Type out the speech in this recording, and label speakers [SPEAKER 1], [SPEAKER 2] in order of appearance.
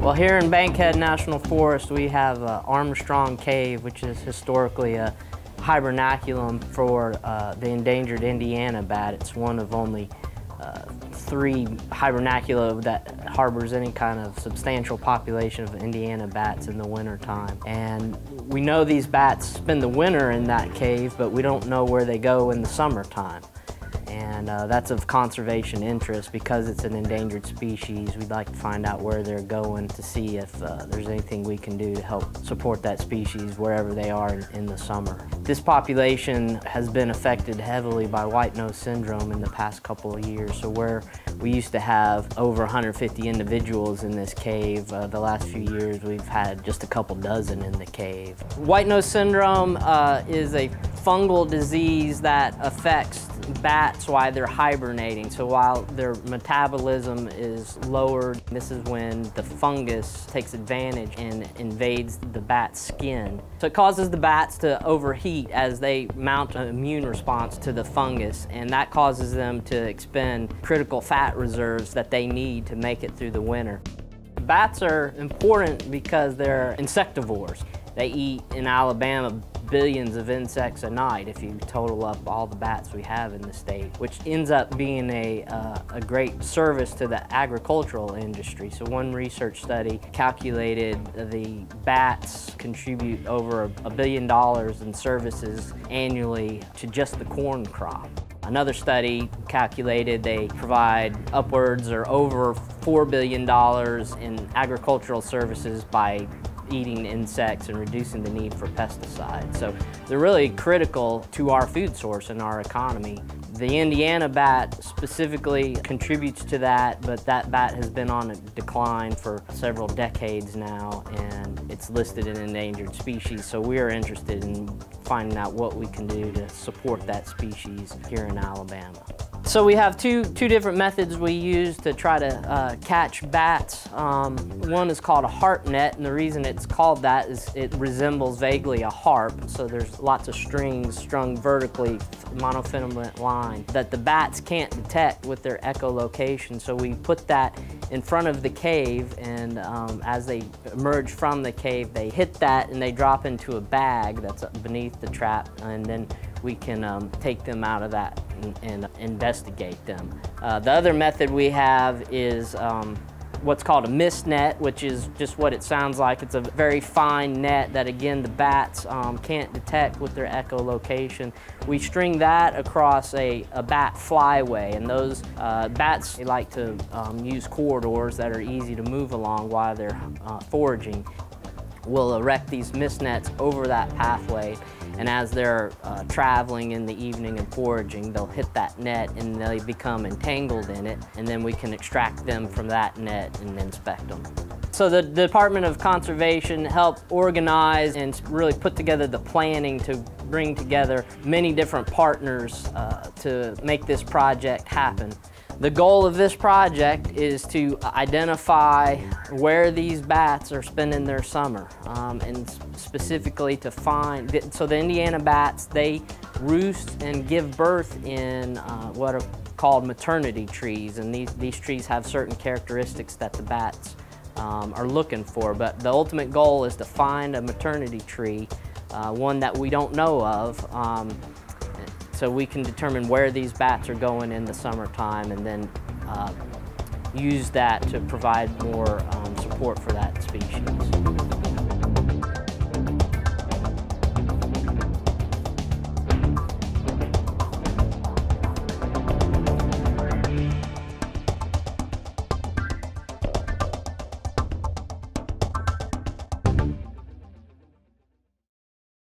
[SPEAKER 1] Well, here in Bankhead National Forest, we have uh, Armstrong Cave, which is historically a hibernaculum for uh, the endangered Indiana bat. It's one of only uh, three hibernacula that harbors any kind of substantial population of Indiana bats in the wintertime. And we know these bats spend the winter in that cave, but we don't know where they go in the summertime and uh, that's of conservation interest because it's an endangered species. We'd like to find out where they're going to see if uh, there's anything we can do to help support that species wherever they are in, in, the summer. This population has been affected heavily by white nose syndrome in the past couple of years. So where we used to have over 150 individuals in this cave, uh, the last few years we've had just a couple dozen in the cave. White nose syndrome uh, is a fungal disease that affects bats why they're hibernating. So while their metabolism is lowered, this is when the fungus takes advantage and invades the bat's skin. So it causes the bats to overheat as they mount an immune response to the fungus, and that causes them to expend critical fat reserves that they need to make it through the winter. Bats are important because they're insectivores. They eat in Alabama billions of insects a night if you total up all the bats we have in the state, which ends up being a, uh, a great service to the agricultural industry. So one research study calculated the bats contribute over a, a billion dollars in services annually to just the corn crop. Another study calculated they provide upwards or over $4 billion in agricultural services by eating insects and reducing the need for pesticides. So they're really critical to our food source and our economy. The Indiana bat specifically contributes to that, but that bat has been on a decline for several decades now, and it's listed an endangered species. So we are interested in finding out what we can do to support that species here in Alabama. So we have two, two different methods we use to try to uh, catch bats. Um, one is called a harp net, and the reason it's called that is it resembles vaguely a harp. So there's lots of strings strung vertically, monofilament line, that the bats can't detect with their echolocation. So we put that in front of the cave, and um, as they emerge from the cave, they hit that and they drop into a bag that's beneath the trap, and then we can um, take them out of that and, and investigate them. Uh, the other method we have is um, what's called a mist net, which is just what it sounds like. It's a very fine net that, again, the bats um, can't detect with their echolocation. We string that across a, a bat flyway, and those uh, bats like to um, use corridors that are easy to move along while they're uh, foraging. We'll erect these mist nets over that pathway and as they're uh, traveling in the evening and foraging, they'll hit that net and they become entangled in it, and then we can extract them from that net and inspect them. So the Department of Conservation helped organize and really put together the planning to bring together many different partners uh, to make this project happen. The goal of this project is to identify where these bats are spending their summer um, and specifically to find, so the Indiana bats, they roost and give birth in uh, what are called maternity trees and these, these trees have certain characteristics that the bats um, are looking for but the ultimate goal is to find a maternity tree, uh, one that we don't know of um, so we can determine where these bats are going in the summertime and then uh, use that to provide more um, support for that species.